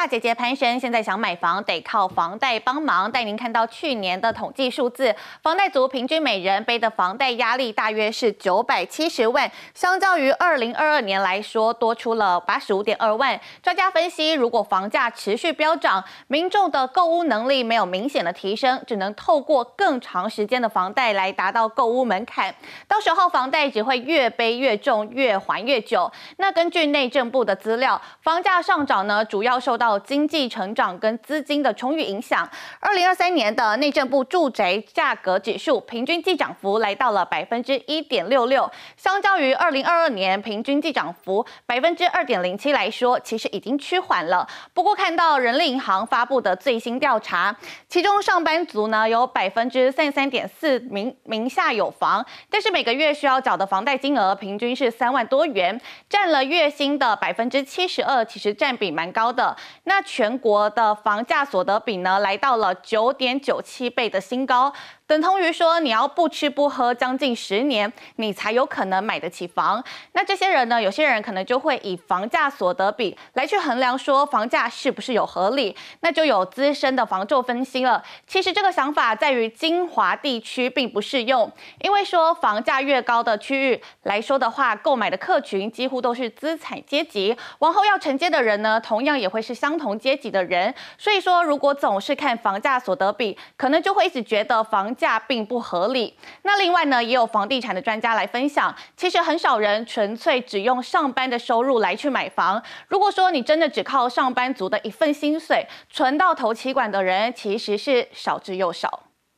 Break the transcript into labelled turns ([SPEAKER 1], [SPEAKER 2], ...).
[SPEAKER 1] 价节节攀升，现在想买房得靠房贷帮忙。带您看到去年的统计数字，房贷族平均每人背的房贷压力大约是九百七十万，相较于二零二二年来说，多出了八十五点二万。专家分析，如果房价持续飙涨，民众的购物能力没有明显的提升，只能透过更长时间的房贷来达到购物门槛，到时候房贷只会越背越重，越还越久。那根据内政部的资料，房价上涨呢，主要受到经济成长跟资金的充裕影响。二零二三年的内政部住宅价格指数平均季涨幅来到了百分之一点六六，相较于二零二二年平均季涨幅百分之二点零七来说，其实已经趋缓了。不过看到人力银行发布的最新调查，其中上班族呢有百分之三十三点四名名下有房，但是每个月需要缴的房贷金额平均是三万多元，占了月薪的百分之七十二，其实占比蛮高的。那全国的房价所得比呢，来到了九点九七倍的新高。等同于说，你要不吃不喝将近十年，你才有可能买得起房。那这些人呢？有些人可能就会以房价所得比来去衡量，说房价是不是有合理？那就有资深的房仲分析了。其实这个想法在于精华地区并不适用，因为说房价越高的区域来说的话，购买的客群几乎都是资产阶级，往后要承接的人呢，同样也会是相同阶级的人。所以说，如果总是看房价所得比，可能就会一直觉得房。价并不合理。那另外呢，也有房地产的专家来分享，其实很少人纯粹只用上班的收入来去买房。如果说你真的只靠上班族的一份薪水存到头期款的人，其实是少之又少。